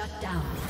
Shut down.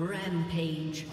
Rampage.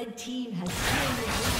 Red team has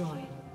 Destroyed.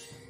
much.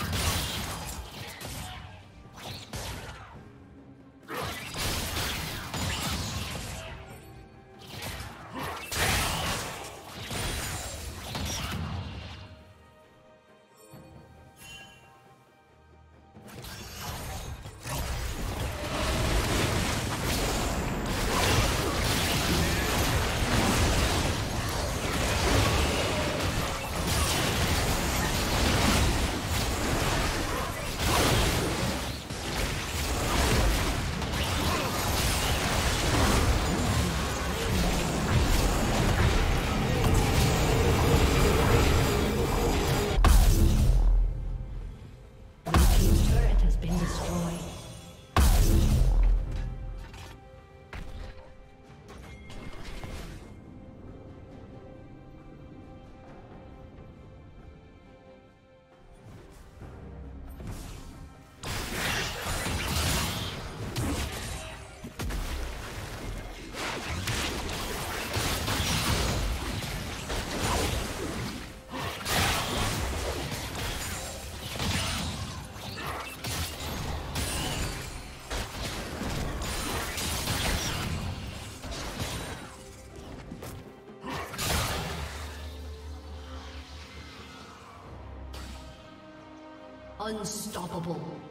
Unstoppable.